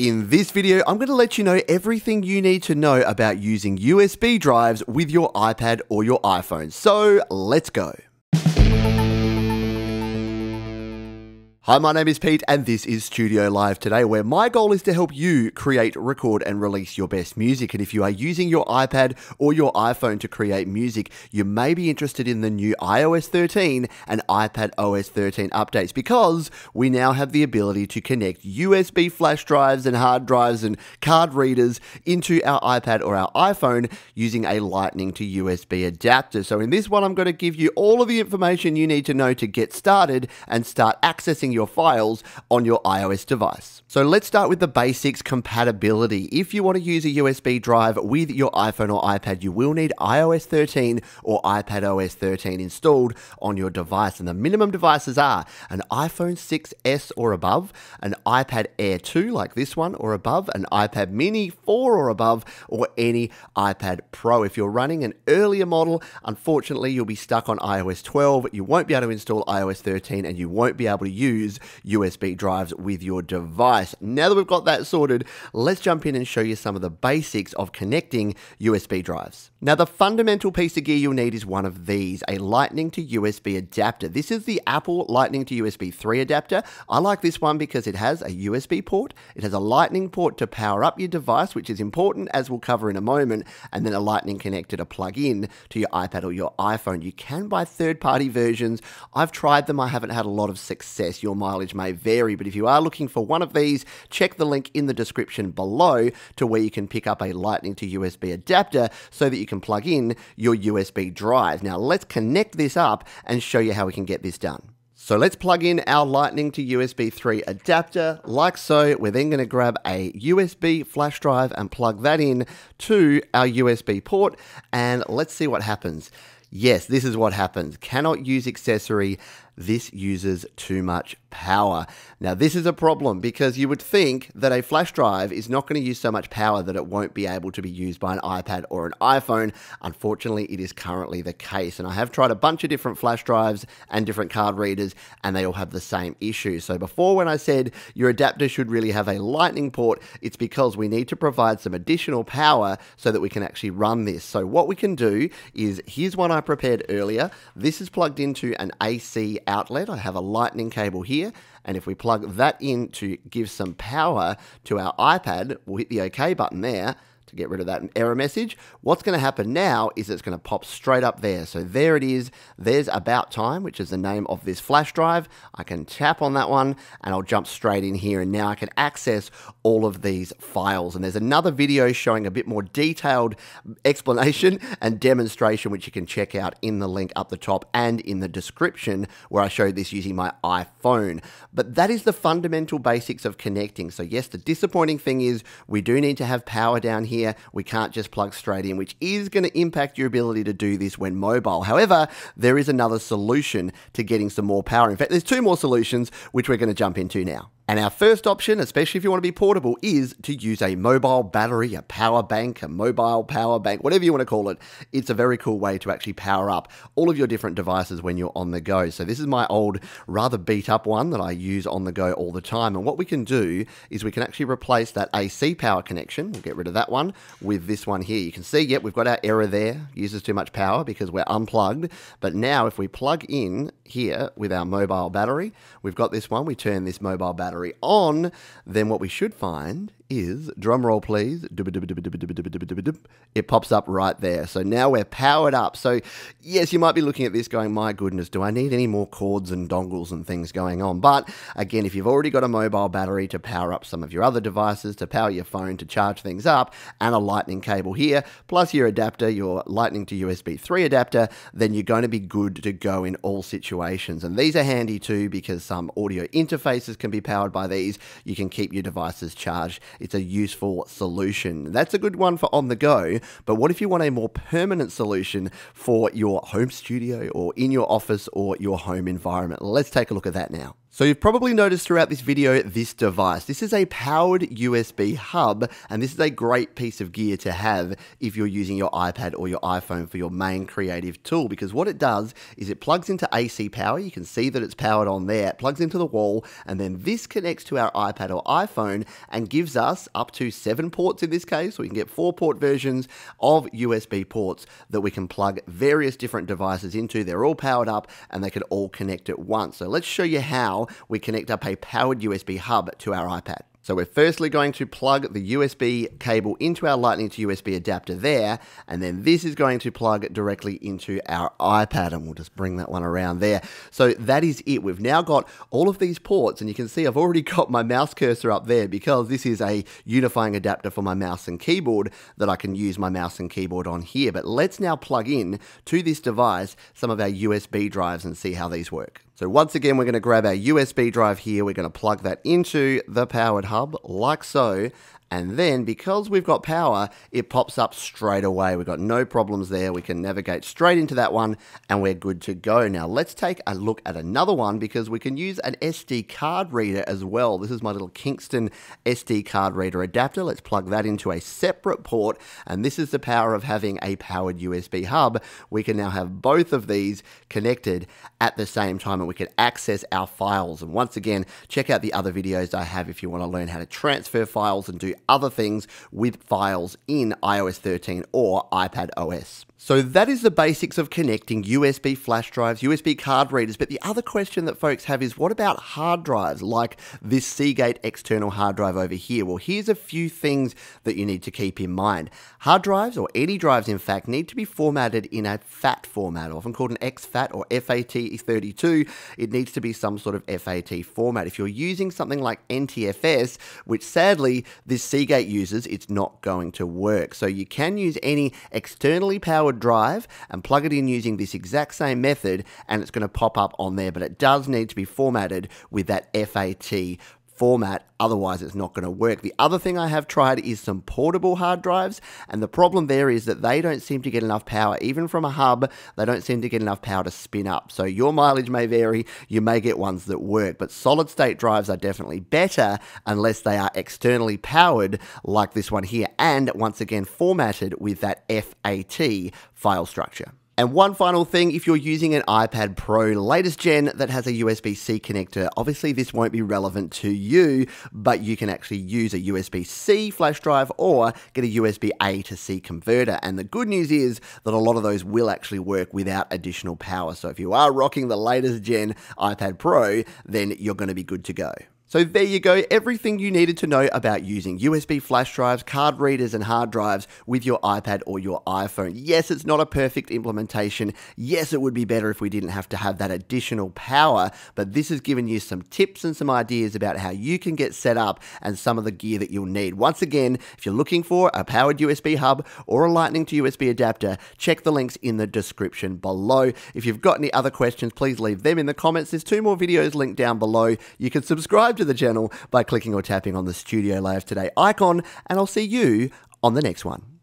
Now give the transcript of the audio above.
In this video, I'm going to let you know everything you need to know about using USB drives with your iPad or your iPhone. So let's go. Hi, my name is Pete, and this is Studio Live today, where my goal is to help you create, record, and release your best music. And if you are using your iPad or your iPhone to create music, you may be interested in the new iOS 13 and iPad OS 13 updates because we now have the ability to connect USB flash drives and hard drives and card readers into our iPad or our iPhone using a Lightning to USB adapter. So, in this one, I'm going to give you all of the information you need to know to get started and start accessing your files on your iOS device. So let's start with the basics compatibility. If you want to use a USB drive with your iPhone or iPad, you will need iOS 13 or iPad OS 13 installed on your device. And the minimum devices are an iPhone 6S or above, an iPad Air 2 like this one or above, an iPad Mini 4 or above, or any iPad Pro. If you're running an earlier model, unfortunately, you'll be stuck on iOS 12. You won't be able to install iOS 13 and you won't be able to use use USB drives with your device. Now that we've got that sorted, let's jump in and show you some of the basics of connecting USB drives. Now, the fundamental piece of gear you'll need is one of these, a Lightning to USB adapter. This is the Apple Lightning to USB 3 adapter. I like this one because it has a USB port, it has a Lightning port to power up your device, which is important as we'll cover in a moment, and then a Lightning connector to plug in to your iPad or your iPhone. You can buy third-party versions. I've tried them. I haven't had a lot of success. Your mileage may vary, but if you are looking for one of these, check the link in the description below to where you can pick up a Lightning to USB adapter so that you can plug in your USB drive. Now, let's connect this up and show you how we can get this done. So let's plug in our Lightning to USB 3 adapter like so. We're then going to grab a USB flash drive and plug that in to our USB port and let's see what happens. Yes, this is what happens. Cannot use accessory this uses too much power. Now, this is a problem because you would think that a flash drive is not going to use so much power that it won't be able to be used by an iPad or an iPhone. Unfortunately, it is currently the case. And I have tried a bunch of different flash drives and different card readers, and they all have the same issue. So, before when I said your adapter should really have a lightning port, it's because we need to provide some additional power so that we can actually run this. So, what we can do is here's one I prepared earlier. This is plugged into an AC outlet. I have a lightning cable here. And if we plug that in to give some power to our iPad, we'll hit the OK button there to get rid of that error message. What's going to happen now is it's going to pop straight up there. So there it is. There's About Time, which is the name of this flash drive. I can tap on that one and I'll jump straight in here. And now I can access all of these files. And there's another video showing a bit more detailed explanation and demonstration, which you can check out in the link up the top and in the description where I showed this using my iPhone. But that is the fundamental basics of connecting. So yes, the disappointing thing is we do need to have power down here here, we can't just plug straight in, which is going to impact your ability to do this when mobile. However, there is another solution to getting some more power. In fact, there's two more solutions, which we're going to jump into now. And our first option, especially if you want to be portable, is to use a mobile battery, a power bank, a mobile power bank, whatever you want to call it. It's a very cool way to actually power up all of your different devices when you're on the go. So this is my old, rather beat up one that I use on the go all the time. And what we can do is we can actually replace that AC power connection. We'll get rid of that one with this one here. You can see, yep, we've got our error there. Uses too much power because we're unplugged. But now if we plug in here with our mobile battery, we've got this one. We turn this mobile battery on, then what we should find is, drum roll please, it pops up right there. So now we're powered up. So yes, you might be looking at this going, my goodness, do I need any more cords and dongles and things going on? But again, if you've already got a mobile battery to power up some of your other devices, to power your phone, to charge things up, and a lightning cable here, plus your adapter, your lightning to USB 3 adapter, then you're going to be good to go in all situations. And these are handy too because some audio interfaces can be powered by these. You can keep your devices charged it's a useful solution. That's a good one for on the go, but what if you want a more permanent solution for your home studio or in your office or your home environment? Let's take a look at that now. So you've probably noticed throughout this video this device. This is a powered USB hub and this is a great piece of gear to have if you're using your iPad or your iPhone for your main creative tool because what it does is it plugs into AC power. You can see that it's powered on there. It plugs into the wall and then this connects to our iPad or iPhone and gives us up to seven ports in this case. We can get four port versions of USB ports that we can plug various different devices into. They're all powered up and they can all connect at once. So let's show you how we connect up a powered USB hub to our iPad. So we're firstly going to plug the USB cable into our lightning to USB adapter there, and then this is going to plug directly into our iPad, and we'll just bring that one around there. So that is it. We've now got all of these ports, and you can see I've already got my mouse cursor up there because this is a unifying adapter for my mouse and keyboard that I can use my mouse and keyboard on here. But let's now plug in to this device some of our USB drives and see how these work. So once again, we're going to grab our USB drive here. We're going to plug that into the powered hub like so. And then because we've got power, it pops up straight away. We've got no problems there. We can navigate straight into that one and we're good to go. Now let's take a look at another one because we can use an SD card reader as well. This is my little Kingston SD card reader adapter. Let's plug that into a separate port. And this is the power of having a powered USB hub. We can now have both of these connected at the same time and we can access our files. And once again, check out the other videos I have if you want to learn how to transfer files and do other things with files in iOS 13 or iPad OS. So that is the basics of connecting USB flash drives, USB card readers. But the other question that folks have is what about hard drives like this Seagate external hard drive over here? Well, here's a few things that you need to keep in mind. Hard drives, or any drives in fact, need to be formatted in a FAT format, often called an exFAT or FAT32. It needs to be some sort of FAT format. If you're using something like NTFS, which sadly this Seagate uses, it's not going to work. So you can use any externally powered drive and plug it in using this exact same method and it's going to pop up on there, but it does need to be formatted with that FAT format, otherwise it's not going to work. The other thing I have tried is some portable hard drives, and the problem there is that they don't seem to get enough power. Even from a hub, they don't seem to get enough power to spin up. So your mileage may vary, you may get ones that work, but solid state drives are definitely better unless they are externally powered like this one here, and once again formatted with that FAT file structure. And one final thing, if you're using an iPad Pro latest gen that has a USB-C connector, obviously this won't be relevant to you, but you can actually use a USB-C flash drive or get a USB-A to C converter. And the good news is that a lot of those will actually work without additional power. So if you are rocking the latest gen iPad Pro, then you're going to be good to go. So there you go, everything you needed to know about using USB flash drives, card readers, and hard drives with your iPad or your iPhone. Yes, it's not a perfect implementation. Yes, it would be better if we didn't have to have that additional power, but this has given you some tips and some ideas about how you can get set up and some of the gear that you'll need. Once again, if you're looking for a powered USB hub or a Lightning to USB adapter, check the links in the description below. If you've got any other questions, please leave them in the comments. There's two more videos linked down below. You can subscribe to the channel by clicking or tapping on the Studio Live Today icon, and I'll see you on the next one.